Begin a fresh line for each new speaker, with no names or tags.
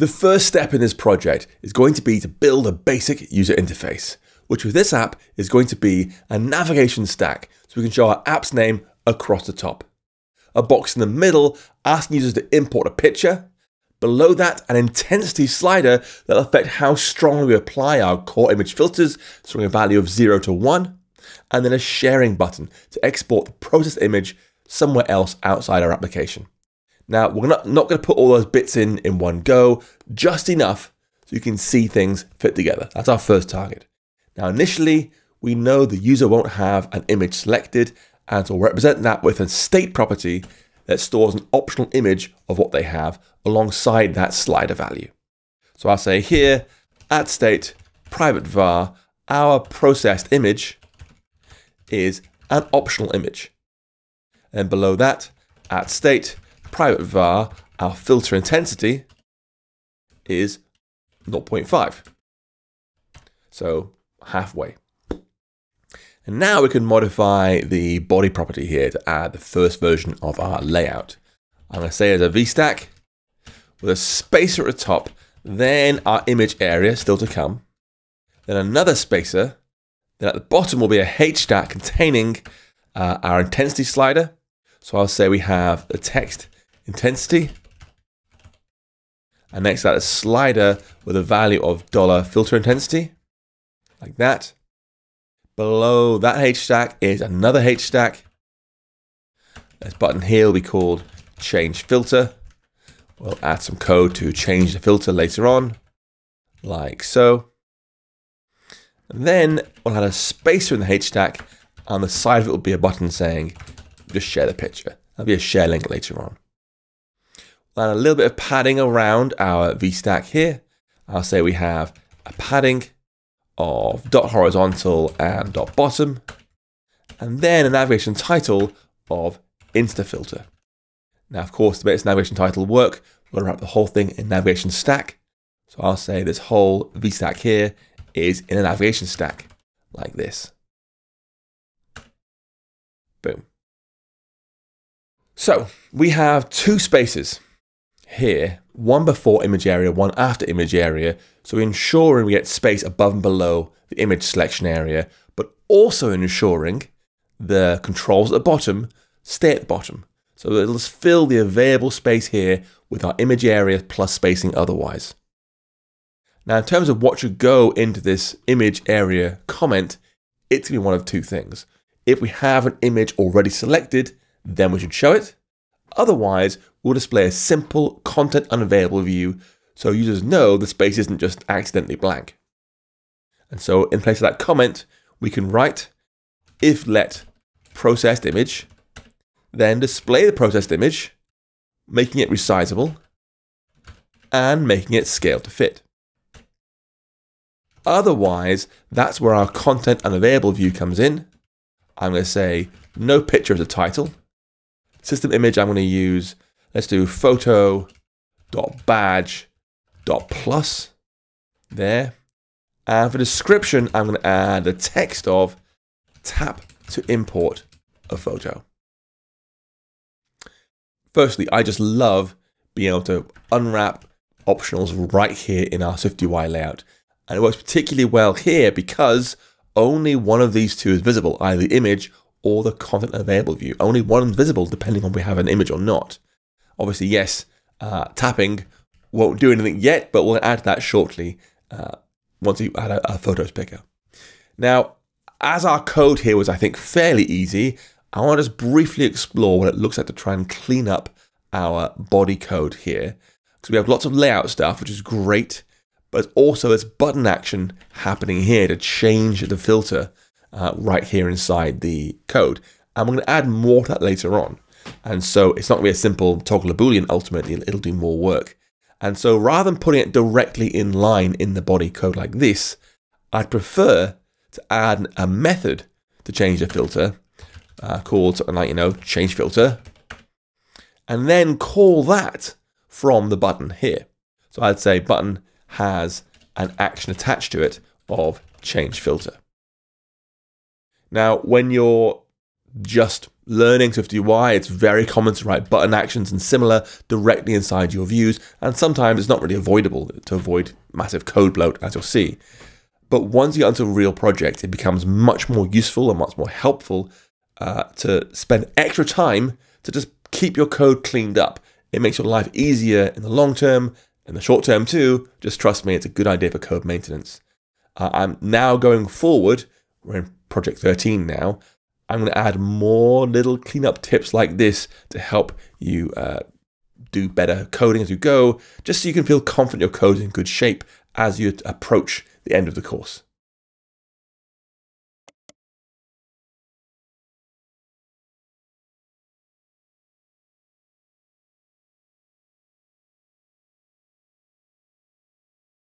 The first step in this project is going to be to build a basic user interface, which with this app is going to be a navigation stack so we can show our app's name across the top. A box in the middle asking users to import a picture. Below that, an intensity slider that'll affect how strongly we apply our core image filters, showing a value of 0 to 1. And then a sharing button to export the processed image somewhere else outside our application. Now, we're not, not going to put all those bits in in one go, just enough so you can see things fit together. That's our first target. Now, initially, we know the user won't have an image selected, and so we'll represent that with a state property that stores an optional image of what they have alongside that slider value. So I'll say here, at state, private var, our processed image is an optional image. And below that, at state, private var, our filter intensity is 0.5. So halfway. And now we can modify the body property here to add the first version of our layout. I'm going to say as a VStack with a spacer at the top, then our image area still to come, then another spacer, then at the bottom will be a HStack containing uh, our intensity slider. So I'll say we have the text intensity, and next that a slider with a value of dollar filter intensity, like that. Below that H stack is another H stack. This button here will be called change filter. We'll add some code to change the filter later on, like so. And then we'll add a spacer in the H stack. On the side of it will be a button saying, just share the picture. That'll be a share link later on. A little bit of padding around our VStack here. I'll say we have a padding of dot horizontal and dot bottom, and then a navigation title of InstaFilter. Now, of course, to make this navigation title work, we're to wrap the whole thing in navigation stack. So I'll say this whole VStack here is in a navigation stack, like this. Boom. So we have two spaces here, one before image area, one after image area. So ensuring we get space above and below the image selection area, but also ensuring the controls at the bottom stay at the bottom. So it'll just fill the available space here with our image area plus spacing otherwise. Now, in terms of what should go into this image area comment, it's to be one of two things. If we have an image already selected, then we should show it. Otherwise, we'll display a simple content unavailable view so users know the space isn't just accidentally blank. And so in place of that comment, we can write if let processed image, then display the processed image, making it resizable, and making it scale to fit. Otherwise, that's where our content unavailable view comes in. I'm going to say no picture as a title, System image, I'm going to use, let's do photo dot badge dot plus there. And for description, I'm going to add the text of tap to import a photo. Firstly, I just love being able to unwrap optionals right here in our SwiftUI layout. And it works particularly well here because only one of these two is visible, either the image or the content available view. Only one visible depending on we have an image or not. Obviously, yes, uh, tapping won't do anything yet, but we'll add that shortly uh, once you add a, a photos picker. Now, as our code here was, I think, fairly easy, I want to just briefly explore what it looks like to try and clean up our body code here. Because we have lots of layout stuff, which is great, but also there's button action happening here to change the filter uh, right here inside the code. And we're going to add more to that later on. And so it's not going to be a simple toggle a boolean, ultimately it'll do more work. And so rather than putting it directly in line in the body code like this, I'd prefer to add a method to change the filter uh, called something like, you know, change filter, and then call that from the button here. So I'd say button has an action attached to it of change filter. Now, when you're just learning Swift UI, it's very common to write button actions and similar directly inside your views, and sometimes it's not really avoidable to avoid massive code bloat, as you'll see. But once you get onto a real project, it becomes much more useful and much more helpful uh, to spend extra time to just keep your code cleaned up. It makes your life easier in the long term, in the short term too. Just trust me, it's a good idea for code maintenance. Uh, I'm now going forward, we're in project 13 now, I'm going to add more little cleanup tips like this to help you uh, do better coding as you go, just so you can feel confident your code is in good shape as you approach the end of the course.